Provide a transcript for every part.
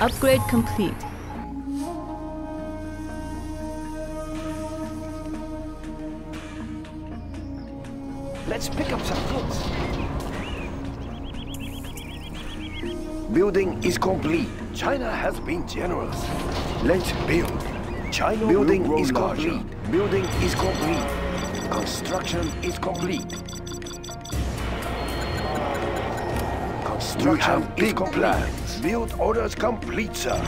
Upgrade complete. Let's pick up some goods. Building is complete. China has been generous. Let's build. China Building is larger. complete. Building is complete. Construction is complete. Construction we have big complete. plans. Build orders complete, sir.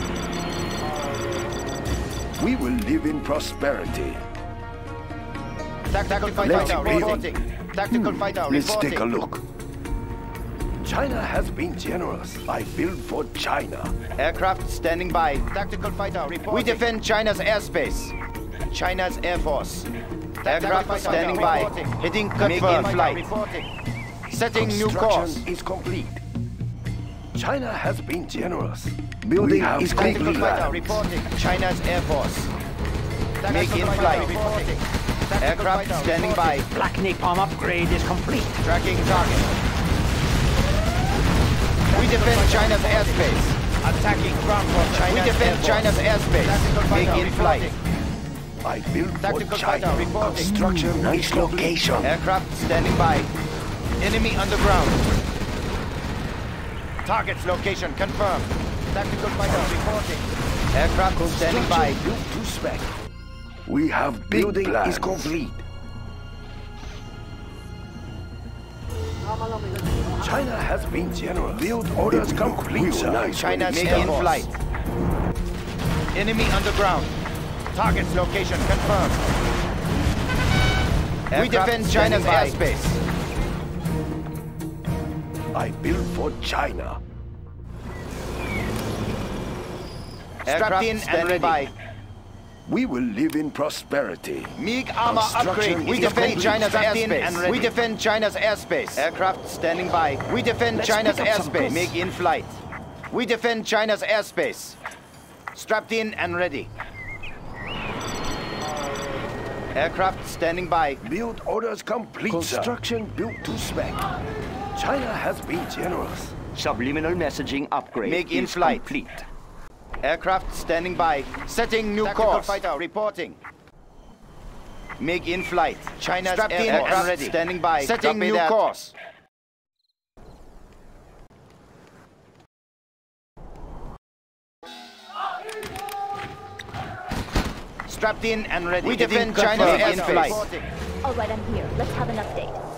We will live in prosperity. Tactical fighter reporting. Tactical hmm. fighter reporting. Let's take a look. China has been generous. I build for China. Aircraft standing by. Tactical fighter reporting. We defend China's airspace. China's Air Force. Aircraft standing by. Heading confirmed flight. Reporting. Setting new course. is complete. China has been generous. Building is complete. Fighter reporting. China's Air Force. MiG in flight. Reporting. Aircraft standing by. Black Napalm upgrade is complete. Tracking target. We defend China's airspace. Attacking ground for China. We defend China's airspace. MiG in flight. I built Tactical for China. Reporting. Construction nice location. Aircraft standing by. Enemy underground. Target's location confirmed. Tactical fighter reporting. Aircraft standing by. Built to spec. We have big Building plans. is complete. China has been generous. Build orders complete, sir. China's in flight. Enemy underground. Target's location confirmed. Aircraft we defend China's airspace. I build for China. Aircraft in and ready. By. We will live in prosperity. MiG armor upgrade. We defend China's airspace. We defend China's airspace. Aircraft standing by. We defend Let's China's airspace. MiG in flight. We defend China's airspace. Strapped in and ready. Aircraft standing by. Build orders complete, Construction sir. built to spec. China has been generous. Subliminal messaging upgrade MiG in flight. complete. Aircraft standing by. Setting new Tactical course. fighter reporting. MiG in flight. China's Strapped Air in Force. ready. Standing by. Setting Copy new that. course. Strapped in and ready. We defend China's in flight. All right, I'm here. Let's have an update.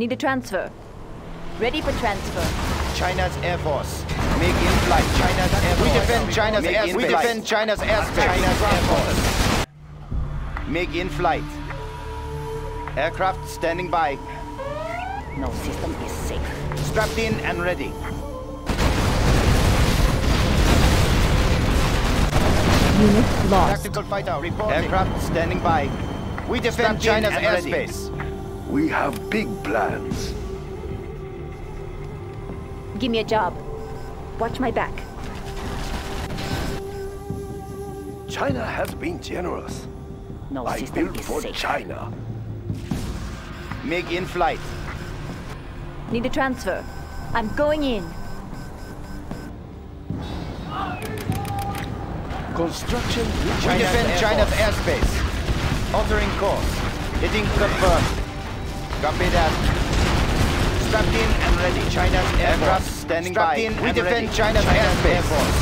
Need a transfer. Ready for transfer. China's Air Force. MiG in flight. China's Air Force. We defend China's airspace. We defend China's airspace. China's Air Force. MiG in flight. Aircraft standing by. No system is safe. Strapped in and ready. Unit lost. Tactical fighter reporting. Aircraft standing by. We defend China's airspace. We have big plans. Give me a job. Watch my back. China has been generous. No I built for safe. China. MiG in flight. Need a transfer. I'm going in. Construction. We defend China's airspace. Altering course. Hitting confirmed. Copy that. Strapped in and ready. China's aircraft standing Strapped by. in we defend ready. China's, China's airspace. Air Force.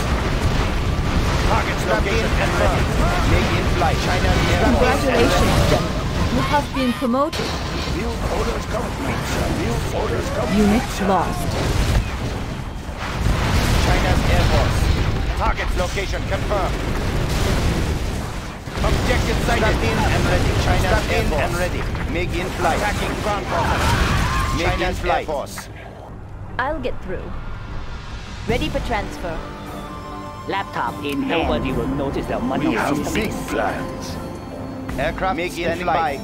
Target strapped in and ready. MiG in flight. China's air Congratulations, gentlemen. You have been promoted. Field orders complete, sir. Field orders complete. Units lost. China's Air Force. Target's location confirmed. Objective sighted. Strapped in and ready. China Strapped in and ready. MiG in flight. Attacking ground forces. China's Air Force. I'll get through. Ready for transfer. Laptop in hand. Nobody will notice the money we have big plans. Aircraft MiG in flight.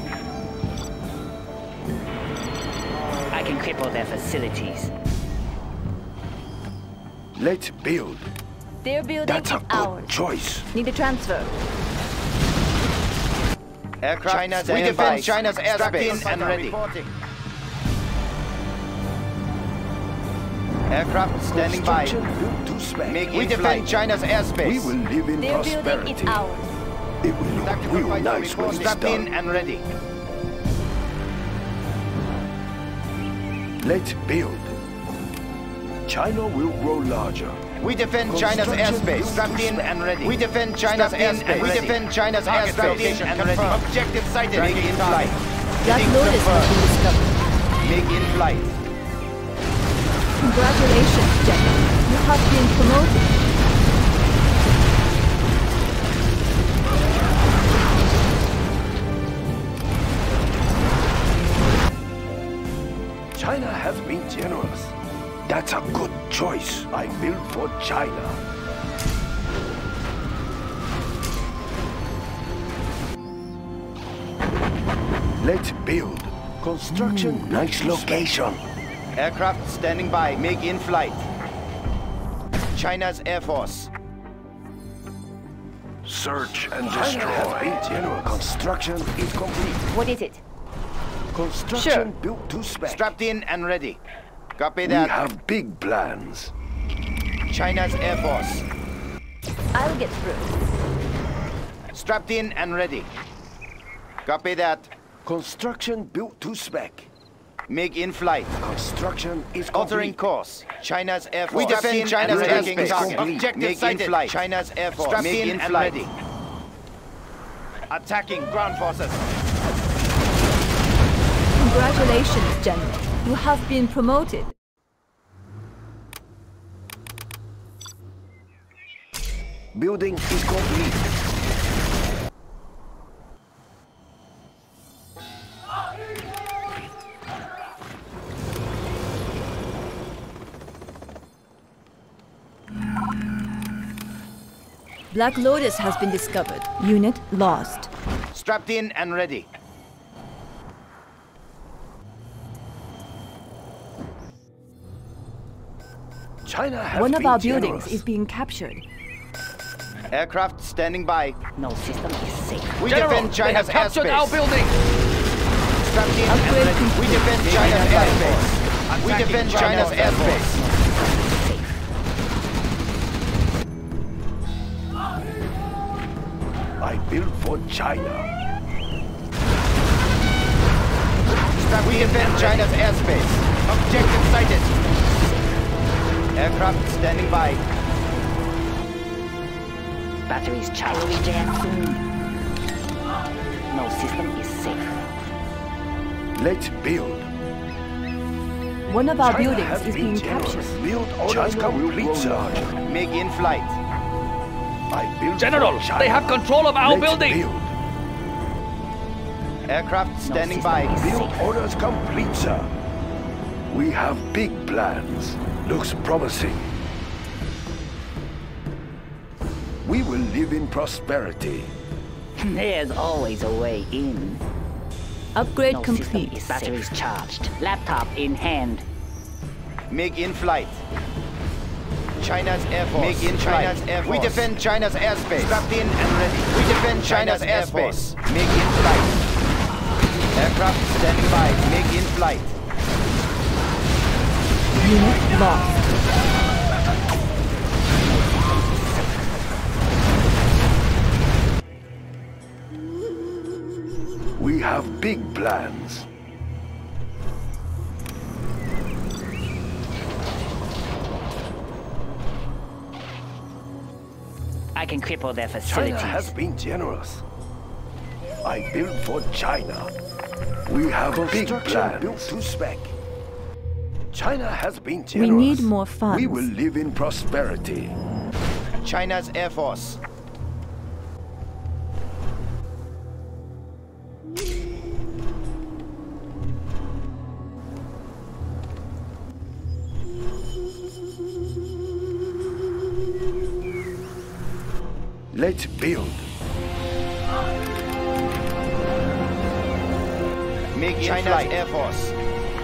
I can cripple their facilities. Let's build. They're building That's a good ours. choice. Need a transfer. Aircraft, China's we defend China's airspace. and ready. Reporting. Aircraft standing by. Making we defend flight. China's airspace. We will live in Their prosperity. Building is ours. It will look Tactical real nice when it's done. in and ready. Let's build. China will grow larger. We defend China's airspace. built Strapped in and ready. We defend China's airspace. and We defend China's Target airspace. location and confirmed. Objective sighted. Tracking MiG in flight. Black Heading Lotus has been discovered. MiG in flight. Congratulations, General. You have been promoted. China has been generous. That's a good choice. I built for China. Let's build. Construction, hmm. nice location. Aircraft standing by. MiG in flight. China's Air Force. Search and destroy. China has. Construction is complete. What is it? Construction Sure. built to spec. Strapped in and ready. Copy we have big plans. China's Air Force. I'll get through. Strapped in and ready. Copy that. Construction built to spec. MiG in flight. Construction is Altering complete. course. China's Air Force. We defend China's and airspace. Target. Complete. Objective MiG in sighted. flight. China's Air Force. Strapped MiG in in and flight. ready. Attacking ground forces. Congratulations, General. You have been promoted. Building is complete. Black Lotus has been discovered. Unit lost. Strapped in and ready. China has One of our generous. buildings is being captured. Aircraft standing by. No system is safe. We General, defend they China's have captured airspace. our building. Strapped in and Upgrade. We defend China's airspace. We defend China's China's Air Force. airspace. I built for China. We defend China's airspace. Objective sighted. Aircraft standing by. Batteries charged. No system is safe. Let's build. One of our China buildings is being generous. captured. Build orders China complete, sir. MiG in flight. I built General, for China. they have control of our Let's building. Build. Aircraft standing system by. Build orders complete, sir. We have big plans. Looks promising. We will live in prosperity. There's always a way in. Upgrade No complete. is Batteries charged. Laptop in hand. MiG in flight. China's Air Force. MiG in China's Air Force. We defend China's airspace. Strapped in and ready. We defend China's, airspace. MiG in flight. Aircraft standing by. MiG in flight. Unit lost. We have big plans. I can cripple their China facilities. has been generous. I built for China. We have a big plans. built to spec. China has been generous. We need more funds. We will live in prosperity. China's Air Force. Let's build. MiG China's Air Force.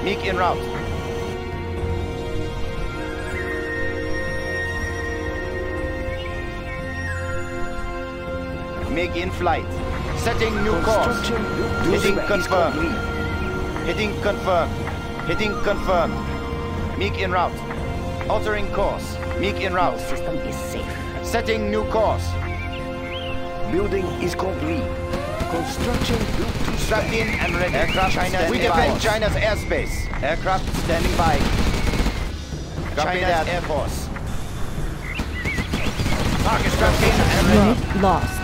MiG in route. MiG in flight. Setting new course. Construction built to Heading spec is confirmed. Heading confirmed. Heading confirmed. MiG in route. Altering course. MiG in route. System is safe. Setting new course. Building is complete. Construction built to Strapped in and ready. Aircraft China's We defend China's airspace. Aircraft standing by. Copy China's Air Force. Target strapped in and ready. Unit lost.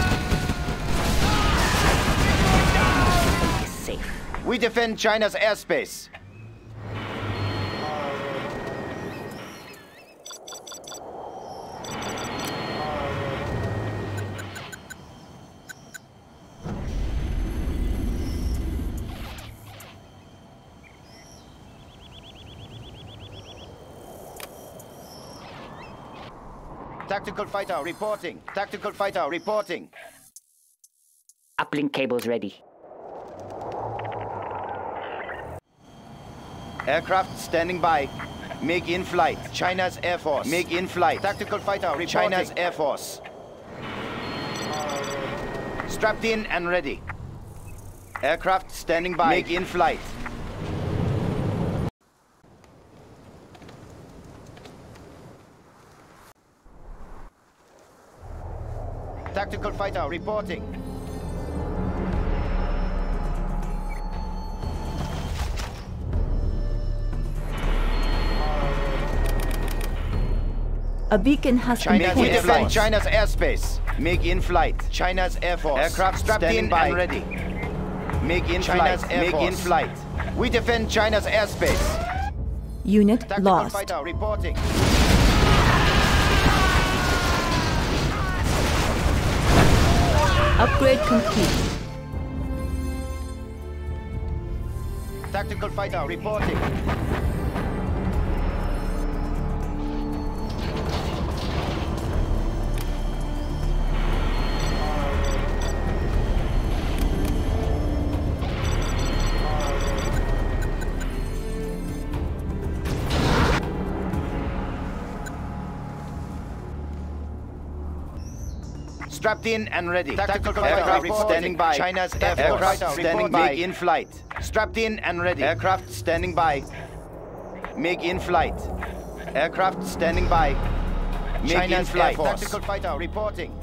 We defend China's airspace. Tactical fighter reporting. Tactical fighter reporting. Uplink cables ready. Aircraft standing by. MiG in flight. China's Air Force. MiG in flight. Tactical fighter reporting. China's Air Force. Strapped in and ready. Aircraft standing by. MiG in flight. Tactical fighter reporting. A beacon has been China's we placed. defend China's airspace. MiG in flight. China's Air Force. Aircraft strapped in by. and ready. MiG in China's flight. Air MiG Force. in flight. We defend China's airspace. Unit Tactical lost. fighter reporting. Upgrade complete. Tactical fighter reporting. Strapped in and ready. Tactical aircraft standing by. China's Air Force. Aircraft standing by. MiG in flight. Strapped in and ready. Aircraft standing by. MiG in flight. Aircraft standing by. MiG China's in flight. Air Force. Tactical fighter reporting.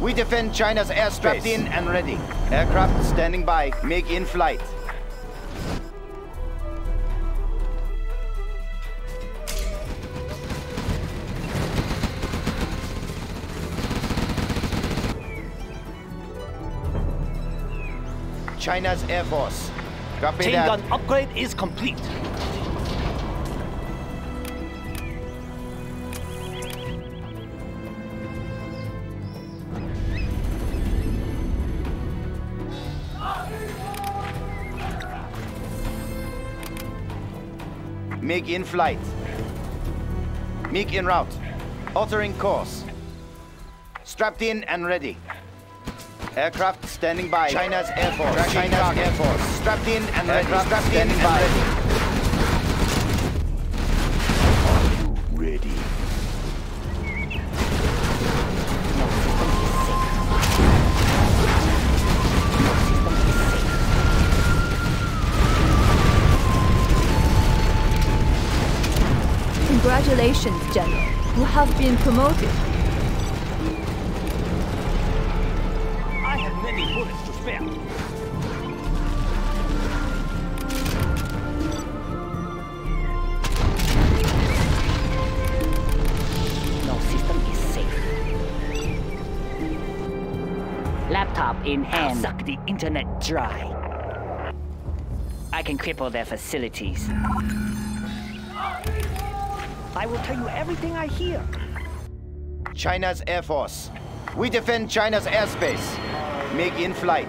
We defend China's airspace. Strapped in and ready. Aircraft standing by. MiG in flight. China's Air Force. Copy Chain that. gun upgrade is complete. MiG in flight. MiG in route. Altering course. Strapped in and ready. Aircraft standing by. China's Air Force. China's Air Force. Strapped in and ready. Strapped in and ready. Ready. Congratulations, General. You have been promoted. Laptop in I'll hand. suck the internet dry. I can cripple their facilities. I will tell you everything I hear. China's Air Force. We defend China's airspace. MiG in flight.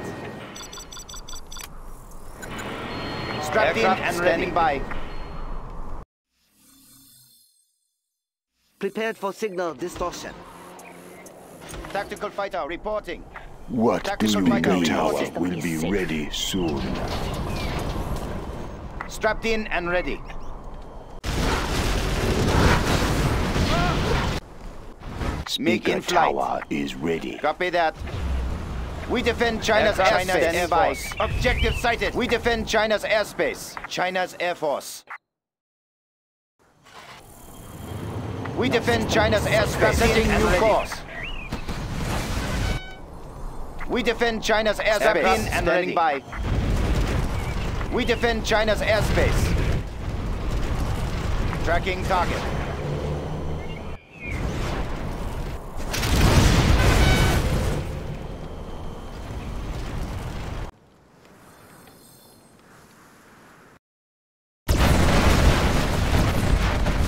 Strapped in and standing by. Prepared for signal distortion. Tactical fighter reporting. What do Tactical you fighter mean? Tower reporting. will be ready soon. Strapped in and ready. MiG Speaker in flight. tower is ready. Copy that. We defend China's Aircraft airspace. standing by. Objective sighted. We defend China's airspace. China's Air Force. We defend China's airspace. Setting new ready. course. We defend China's airspace. Airbus and standing by. We defend China's airspace. Tracking target.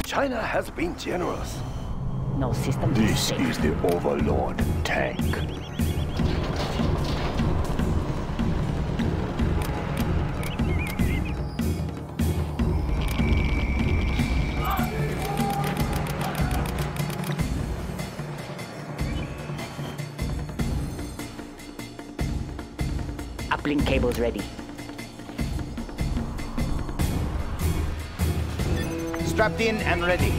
China has been generous. No system is This safe. is the Overlord tank. Uplink cables ready. Strapped in and ready.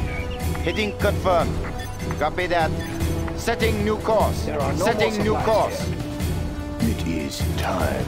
Heading confirmed. Copy that. Setting new course. There are no Setting new supplies course. It is time.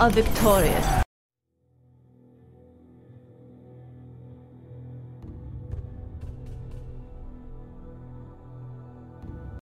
Are victorious.